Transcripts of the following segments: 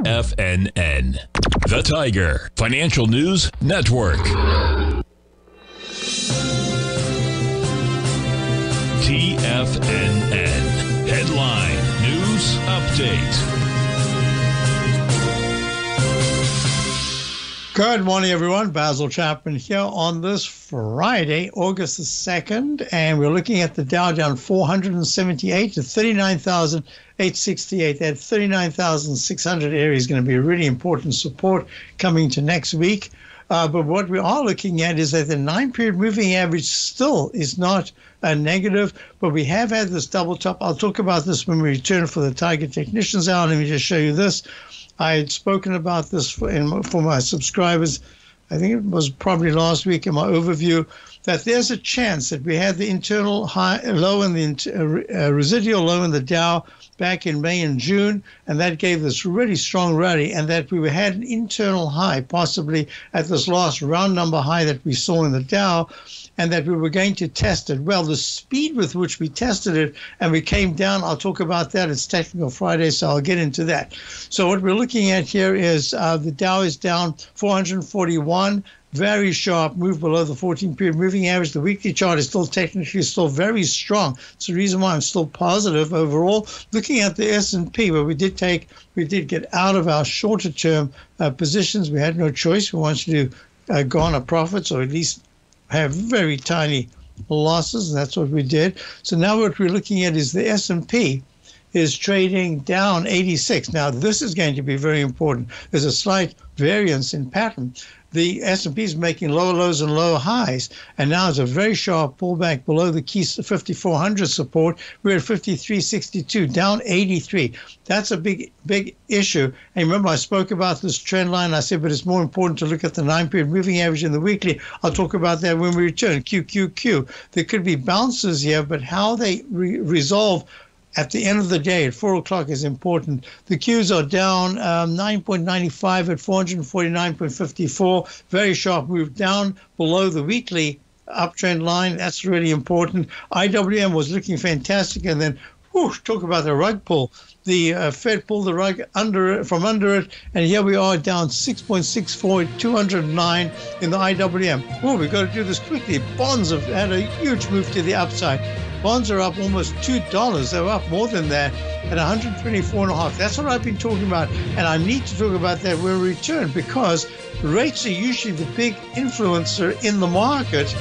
TFNN. The Tiger Financial News Network. TFNN. Headline News Update. Good morning, everyone. Basil Chapman here on this Friday, August the 2nd, and we're looking at the Dow down 478 to 39,868. That 39,600 area is going to be a really important support coming to next week. Uh, but what we are looking at is that the nine period moving average still is not a negative, but we have had this double top. I'll talk about this when we return for the Tiger Technicians Hour. Let me just show you this. I had spoken about this for, in, for my subscribers. I think it was probably last week in my overview that there's a chance that we had the internal high, low and the uh, uh, residual low in the Dow back in May and June, and that gave this really strong rally, and that we had an internal high, possibly at this last round number high that we saw in the Dow, and that we were going to test it. Well, the speed with which we tested it and we came down, I'll talk about that. It's Technical Friday, so I'll get into that. So, what we're looking at here is uh, the Dow is down 441 very sharp move below the 14 period moving average. The weekly chart is still technically still very strong. It's the reason why I'm still positive overall. Looking at the S&P, where we did take, we did get out of our shorter term uh, positions. We had no choice. We wanted to uh, garner profits or at least have very tiny losses, and that's what we did. So now what we're looking at is the S&P is trading down 86. Now this is going to be very important. There's a slight variance in pattern the S&P is making lower lows and lower highs, and now it's a very sharp pullback below the key 5400 support. We're at 5362, down 83. That's a big, big issue. And remember, I spoke about this trend line. I said, but it's more important to look at the nine-period moving average in the weekly. I'll talk about that when we return. QQQ. There could be bounces here, but how they re- resolve at the end of the day at four o'clock is important. The Qs are down um, 9.95 at 449.54. Very sharp move down below the weekly uptrend line. That's really important. IWM was looking fantastic, and then whew, talk about the rug pull. The uh, Fed pulled the rug under from under it, and here we are down 6.64 at 209 in the IWM. Oh, we've got to do this quickly. Bonds have had a huge move to the upside. Bonds are up almost two dollars. They're up more than that at 124 and a half. That's what I've been talking about, and I need to talk about that when we return because rates are usually the big influencer in the market,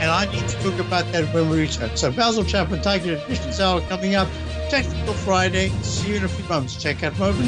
and I need to talk about that when we return. So Basil Chapman, Tiger Technicians Hour coming up. Technical Friday. See you in a few months. Check out Mobile.